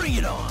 Bring it on!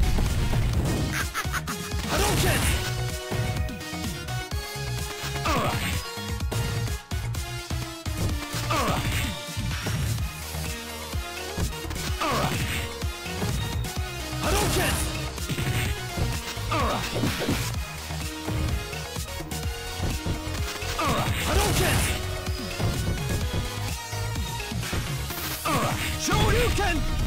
Falcon!